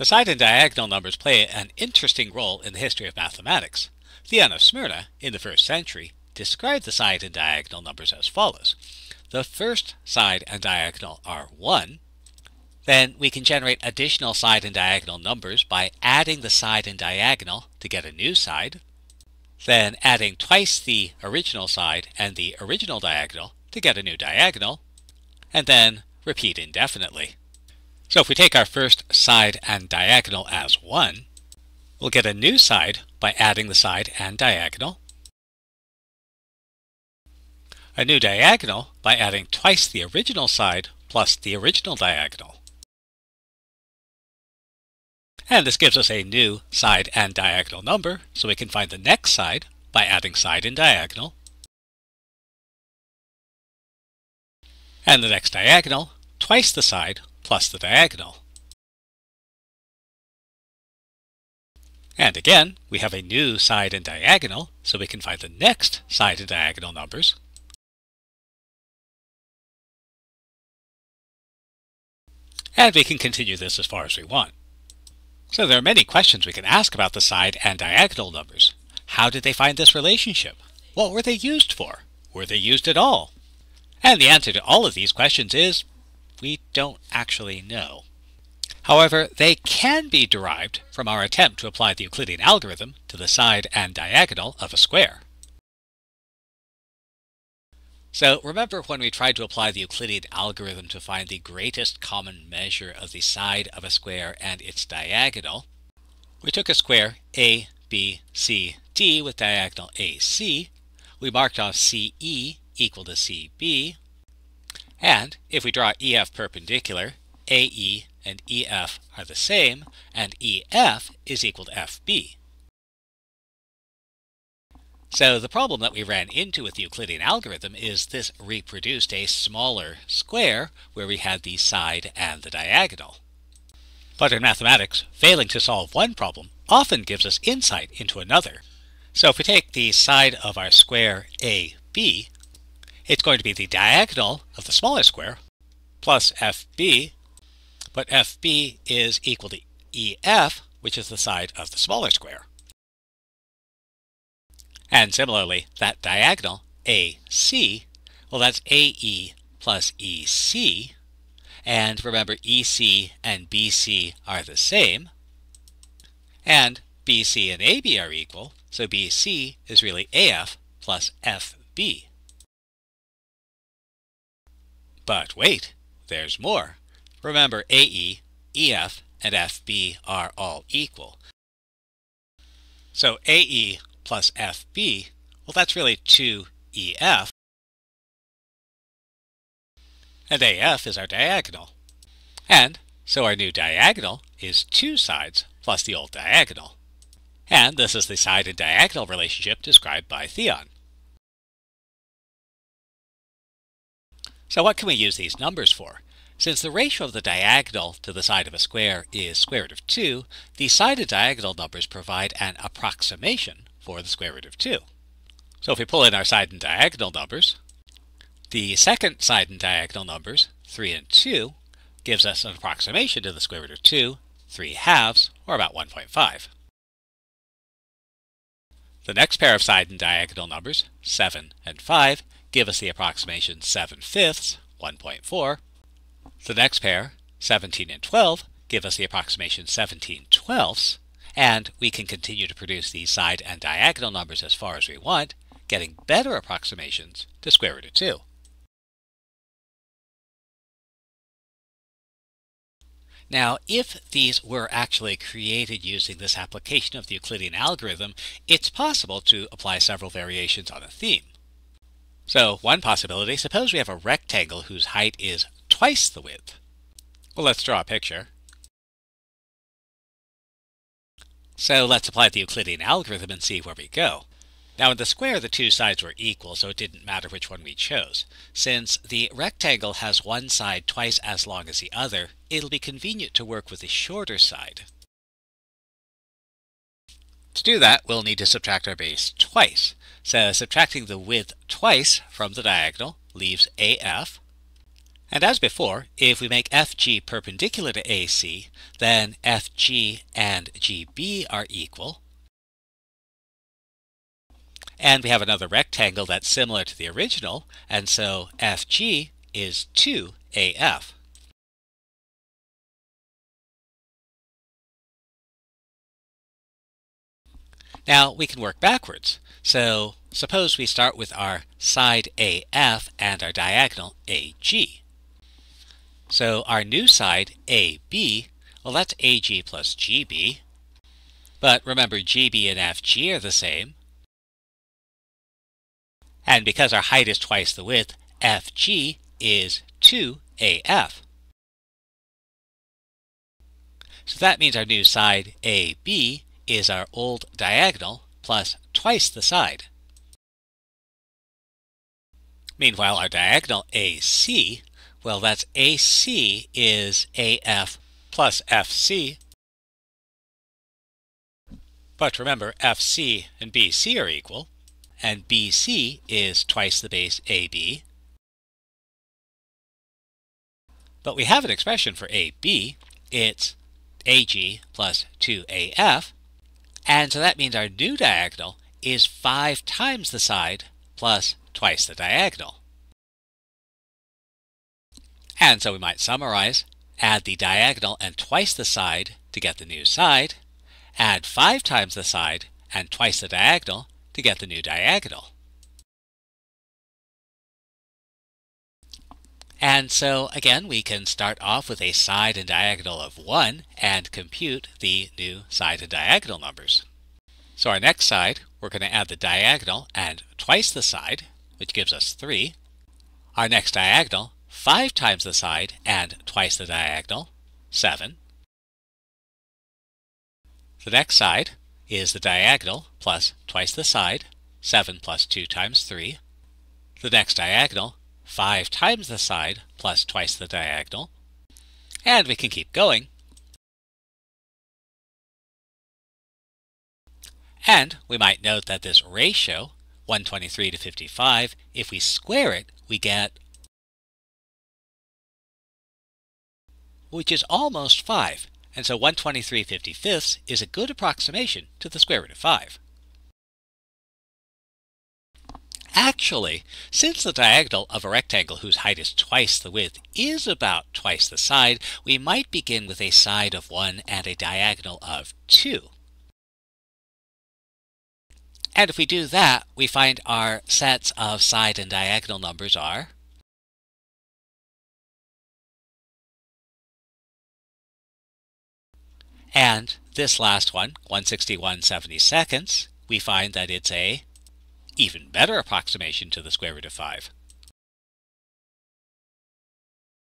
The side and diagonal numbers play an interesting role in the history of mathematics. Theon of Smyrna, in the first century, described the side and diagonal numbers as follows. The first side and diagonal are 1. Then we can generate additional side and diagonal numbers by adding the side and diagonal to get a new side. Then adding twice the original side and the original diagonal to get a new diagonal. And then repeat indefinitely. So if we take our first side and diagonal as 1, we'll get a new side by adding the side and diagonal, a new diagonal by adding twice the original side plus the original diagonal. And this gives us a new side and diagonal number, so we can find the next side by adding side and diagonal, and the next diagonal twice the side plus the diagonal. And again, we have a new side and diagonal, so we can find the next side and diagonal numbers. And we can continue this as far as we want. So there are many questions we can ask about the side and diagonal numbers. How did they find this relationship? What were they used for? Were they used at all? And the answer to all of these questions is we don't actually know. However, they can be derived from our attempt to apply the Euclidean algorithm to the side and diagonal of a square. So remember when we tried to apply the Euclidean algorithm to find the greatest common measure of the side of a square and its diagonal? We took a square A, B, C, D with diagonal AC. We marked off CE equal to CB, and if we draw EF perpendicular, AE and EF are the same, and EF is equal to FB. So the problem that we ran into with the Euclidean algorithm is this reproduced a smaller square where we had the side and the diagonal. But in mathematics, failing to solve one problem often gives us insight into another. So if we take the side of our square AB, it's going to be the diagonal of the smaller square plus FB, but FB is equal to EF, which is the side of the smaller square. And similarly, that diagonal, AC, well, that's AE plus EC. And remember, EC and BC are the same. And BC and AB are equal, so BC is really AF plus FB. But wait, there's more. Remember AE, EF, and FB are all equal. So AE plus FB, well that's really 2EF. And AF is our diagonal. And so our new diagonal is two sides plus the old diagonal. And this is the side and diagonal relationship described by Theon. So what can we use these numbers for? Since the ratio of the diagonal to the side of a square is square root of 2, the side and diagonal numbers provide an approximation for the square root of 2. So if we pull in our side and diagonal numbers, the second side and diagonal numbers, 3 and 2, gives us an approximation to the square root of 2, 3 halves, or about 1.5. The next pair of side and diagonal numbers, 7 and 5, give us the approximation 7 fifths, 1.4. The next pair, 17 and 12, give us the approximation 17 twelfths, and we can continue to produce these side and diagonal numbers as far as we want, getting better approximations to square root of 2. Now, if these were actually created using this application of the Euclidean algorithm, it's possible to apply several variations on a theme. So one possibility, suppose we have a rectangle whose height is twice the width. Well, let's draw a picture. So let's apply the Euclidean algorithm and see where we go. Now in the square the two sides were equal, so it didn't matter which one we chose. Since the rectangle has one side twice as long as the other, it'll be convenient to work with the shorter side. To do that, we'll need to subtract our base twice. So subtracting the width twice from the diagonal leaves AF, And as before, if we make FG perpendicular to AC, then FG and GB are equal. And we have another rectangle that's similar to the original, and so FG is 2AF. Now we can work backwards. So suppose we start with our side AF and our diagonal AG. So our new side, AB, well, that's AG plus GB. But remember, GB and FG are the same. And because our height is twice the width, FG is 2AF. So that means our new side AB is our old diagonal plus twice the side. Meanwhile, our diagonal AC well, that's AC is AF plus FC. But remember, FC and BC are equal, and BC is twice the base AB. But we have an expression for AB. It's AG plus 2AF. And so that means our new diagonal is 5 times the side plus twice the diagonal. And so we might summarize, add the diagonal and twice the side to get the new side, add 5 times the side and twice the diagonal to get the new diagonal. And so again, we can start off with a side and diagonal of 1 and compute the new side and diagonal numbers. So our next side, we're going to add the diagonal and twice the side, which gives us 3. Our next diagonal, 5 times the side and twice the diagonal, 7. The next side is the diagonal plus twice the side, 7 plus 2 times 3. The next diagonal, 5 times the side plus twice the diagonal. And we can keep going. And we might note that this ratio, 123 to 55, if we square it, we get which is almost 5, and so 123 55ths is a good approximation to the square root of 5. Actually, since the diagonal of a rectangle whose height is twice the width is about twice the side, we might begin with a side of 1 and a diagonal of 2. And if we do that, we find our sets of side and diagonal numbers are And this last one, 161 70 seconds, we find that it's a even better approximation to the square root of 5.